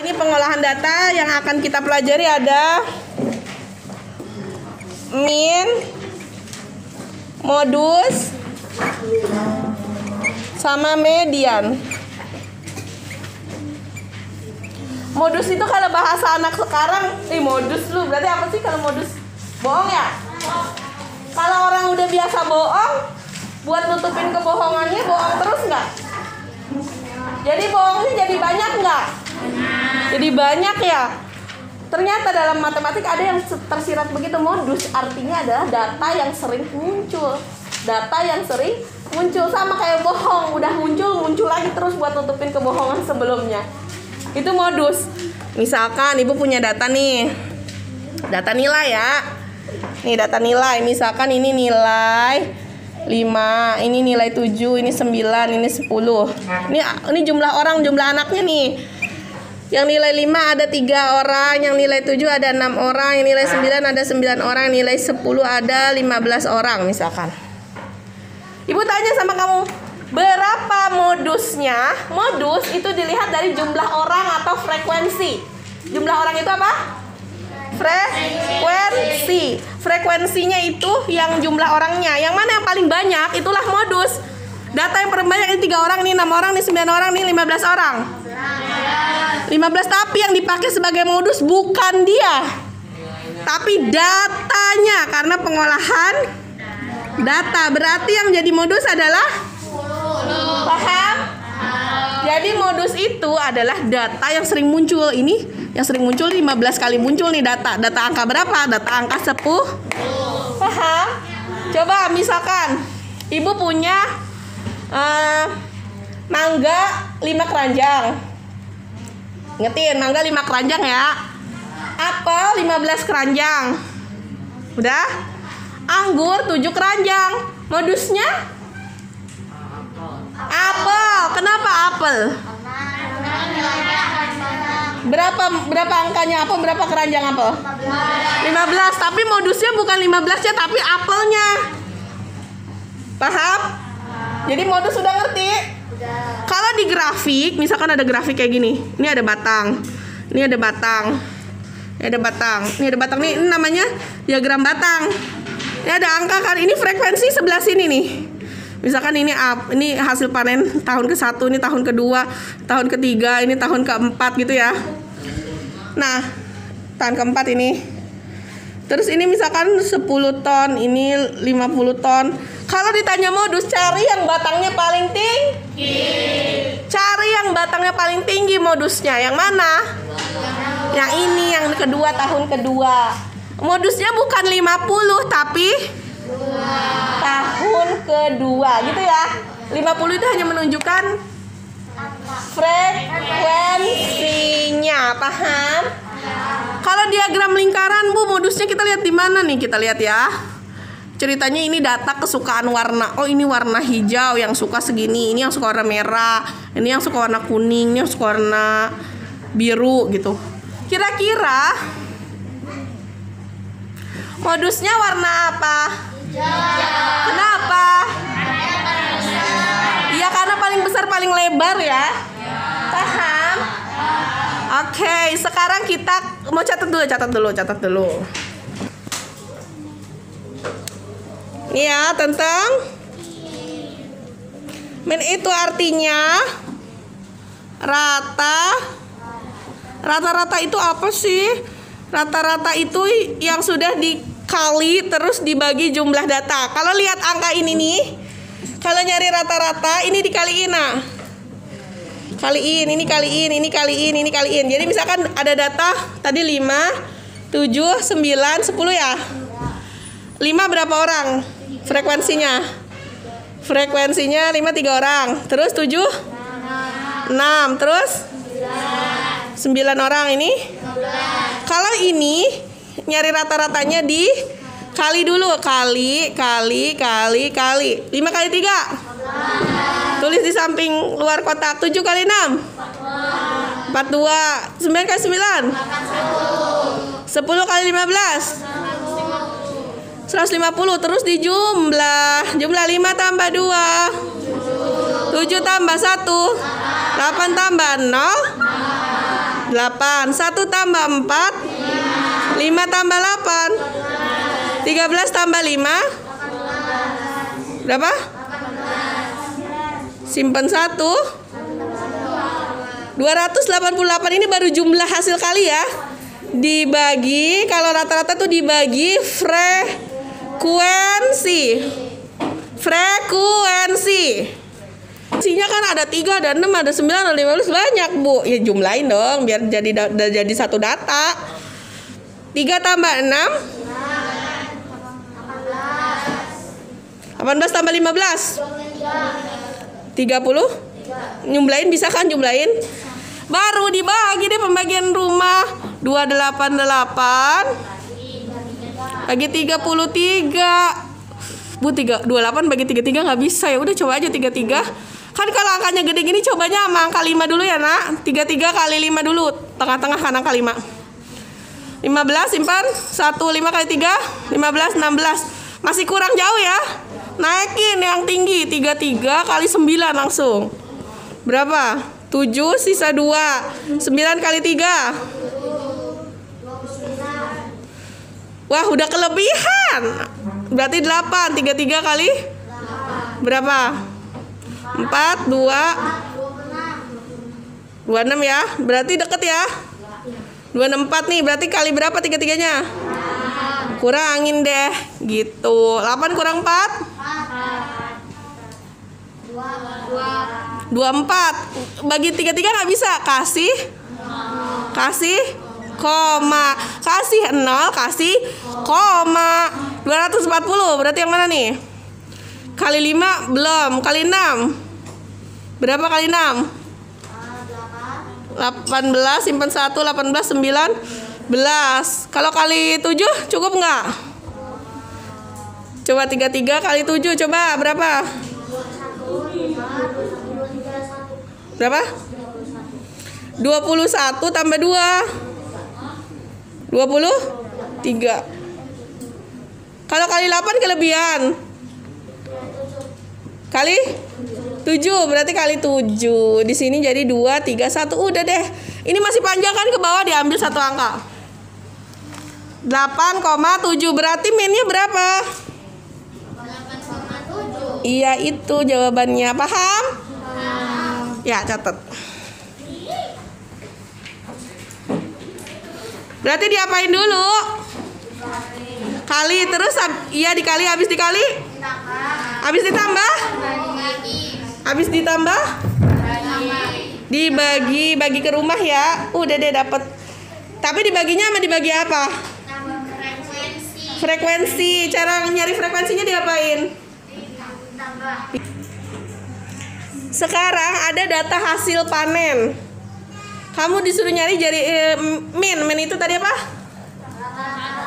Ini pengolahan data yang akan kita pelajari ada min, modus, sama median. Modus itu kalau bahasa anak sekarang, ih modus lu berarti apa sih kalau modus? Bohong ya? Kalau orang udah biasa bohong, buat nutupin kebohongannya bohong terus nggak? Jadi bohongnya jadi banyak nggak? Jadi banyak ya. Ternyata dalam matematik ada yang tersirat begitu modus artinya adalah data yang sering muncul. Data yang sering muncul sama kayak bohong, udah muncul muncul lagi terus buat nutupin kebohongan sebelumnya. Itu modus. Misalkan ibu punya data nih. Data nilai ya. Nih data nilai, misalkan ini nilai 5, ini nilai 7, ini 9, ini 10. Ini ini jumlah orang, jumlah anaknya nih. Yang nilai 5 ada tiga orang, yang nilai 7 ada enam orang, yang nilai 9 ada 9 orang, yang nilai 10 ada 15 orang misalkan. Ibu tanya sama kamu, berapa modusnya? Modus itu dilihat dari jumlah orang atau frekuensi. Jumlah orang itu apa? Frekuensi. Frekuensinya itu yang jumlah orangnya. Yang mana yang paling banyak? Itulah modus. Data yang paling banyak ini tiga orang, ini enam orang, ini 9 orang, ini 15 orang. 15 tapi yang dipakai sebagai modus bukan dia. Tapi datanya karena pengolahan data. Berarti yang jadi modus adalah paham? Jadi modus itu adalah data yang sering muncul. Ini yang sering muncul 15 kali muncul nih data. Data angka berapa? Data angka 10 paham? Coba misalkan ibu punya uh, mangga 5 keranjang Ingetin, mangga 5 keranjang ya. Apel 15 keranjang. Udah? Anggur 7 keranjang. Modusnya? Apel. Kenapa apel? Berapa berapa angkanya apa? Berapa keranjang apel? 15. Tapi modusnya bukan 15 ya, tapi apelnya. Paham? Jadi modus sudah ngerti? Kalau di grafik, misalkan ada grafik kayak gini, ini ada batang, ini ada batang, ini ada batang, ini ada batang nih, ini namanya diagram batang. Ini ada angka kan, ini frekuensi sebelah sini nih. Misalkan ini up, ini hasil panen tahun ke satu, ini tahun kedua, tahun ketiga, ini tahun keempat gitu ya. Nah, tahun keempat ini. Terus ini misalkan 10 ton, ini 50 ton. Kalau ditanya modus, cari yang batangnya paling tinggi. Cari yang batangnya paling tinggi modusnya. Yang mana? Yang ini, yang kedua, tahun kedua. Modusnya bukan 50, tapi tahun kedua. Gitu ya. 50 itu hanya menunjukkan frekuensinya. Paham? Kalau diagram lingkaran, Bu, modusnya kita lihat di mana nih? Kita lihat ya ceritanya ini data kesukaan warna. Oh ini warna hijau yang suka segini ini yang suka warna merah ini yang suka warna kuning ini yang suka warna biru gitu. Kira-kira modusnya warna apa? Kenapa? Iya karena paling besar paling lebar ya. Paham? Oke sekarang kita mau catat dulu catat dulu catat dulu ya tentang? Min itu artinya rata. Rata-rata itu apa sih? Rata-rata itu yang sudah dikali terus dibagi jumlah data. Kalau lihat angka ini nih kalau nyari rata-rata ini dikaliin nah. Kaliin ini kaliin ini kaliin ini kaliin. Jadi misalkan ada data tadi 5 7 9 10 ya? 5 berapa orang frekuensinya. Frekuensinya 5 3 orang. Terus 7 6 terus? 9 orang ini? Kalau ini nyari rata-ratanya di kali dulu. Kali kali kali kali. 5 kali 3 tulis di samping luar kotak. 7 kali 6 42 9 kali 9 10 kali 15 150 terus dijumlah. Jumlah 5 tambah 2 7 tambah 1 8 tambah 0 8 1 tambah 4 5 tambah 8 13 tambah 5 Berapa? Simpan 1 288 ini baru jumlah hasil kali ya. Dibagi Kalau rata-rata tuh dibagi Frekuensi. Frekuensi. Isinya kan ada 3, ada 6, ada 9, ada 15 banyak bu. Ya jumlahin dong biar jadi da- jadi satu data. 3 tambah 6 18 tambah 15 30 Nyumlain bisa kan jumlahin? Baru dibagi deh pembagian rumah. 288 Bagi 33 Bu 3, 28 bagi 33 nggak bisa ya. Udah coba aja 33 Kan kalau angkanya gede gini cobanya sama angka 5 dulu ya nak. 33 kali 5 dulu. Tengah-tengah kan angka 5 15 simpan. 1 5 kali 3 15 16 Masih kurang jauh ya. Naikin yang tinggi 33 kali 9 langsung. Berapa? 7 sisa 2 9 kali 3 Wah udah kelebihan. Berarti 8 33 kali? Berapa? 4 2 26 ya. Berarti deket ya. 264 nih. Berarti kali berapa tiga tiganya? Kurangin deh. Gitu. 8 kurang 4 24 bagi tiga tiga nggak bisa. Kasih. Kasih koma. Kasih 0 kasih koma. 240 berarti yang mana nih? Kali 5 belum. Kali 6 berapa kali 6 18 simpan 1 18 19 kalau kali 7 cukup nggak? Coba 33 kali 7 coba berapa? Berapa? 21 tambah 2 23 kalau kali 8 kelebihan. Kali 7 berarti kali 7 di sini jadi 2 3 1 udah deh. Ini masih panjang kan ke bawah diambil satu angka. 8,7 berarti minnya berapa? Iya itu jawabannya. Paham. Ya catat berarti diapain dulu? Kali terus iya dikali habis dikali? Habis ditambah? Habis ditambah? Dibagi. Bagi ke rumah ya. Udah deh dapat tapi dibaginya sama dibagi apa? Frekuensi. Cara nyari frekuensinya diapain? Sekarang ada data hasil panen kamu disuruh nyari jadi eh, min min itu tadi apa?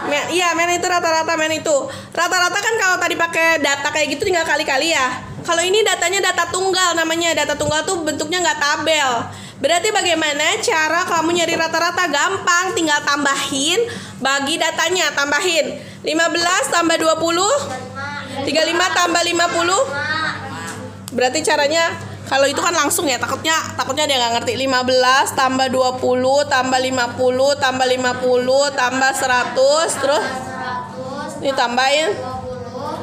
Men, iya men itu rata-rata men itu. Rata-rata kan kalau tadi pakai data kayak gitu tinggal kali-kali ya. Kalau ini datanya data tunggal namanya. Data tunggal tuh bentuknya nggak tabel. Berarti bagaimana cara kamu nyari rata-rata? Gampang tinggal tambahin bagi datanya. Tambahin 15 tambah 20 35 tambah 50 berarti caranya kalau itu kan langsung ya takutnya takutnya dia nggak ngerti. 15 tambah 20 tambah 50 tambah 50 tambah 100 terus ini tambahin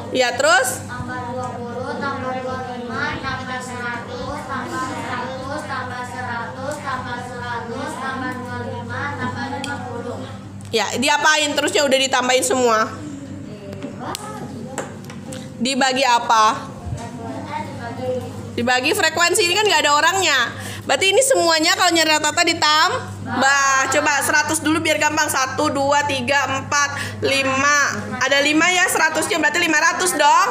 ya terus tambah 20 tambah 25 tambah 100 tambah 100 tambah 100 tambah 100 tambah 25 tambah 50 ya diapain? Terusnya udah ditambahin semua. Dibagi apa dibagi frekuensi ini kan nggak ada orangnya. Berarti ini semuanya kalau nyari rata-rata ditambah. Coba 100 dulu biar gampang. 1 2 3 4 5 ada 5 ya 100 nya berarti 500 dong.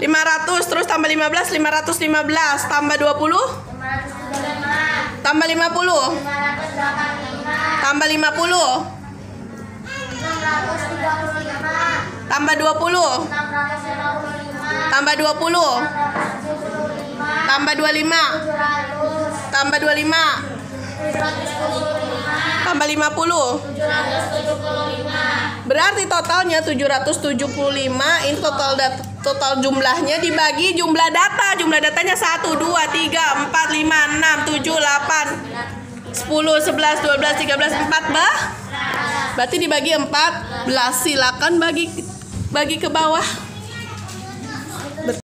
500 terus tambah 15 515 tambah 20 535 tambah 50 585 tambah 50 635 tambah 20 655 tambah 20 675 tambah 25 700 tambah 25 775 tambah 50 775 Berarti totalnya 775 ini total dat- total jumlahnya dibagi jumlah data. Jumlah datanya 1 2 3 4 5 6 7 8 10, 11, 12, 13, 4 bah. Berarti dibagi 14. Silakan bagi bagi ke bawah.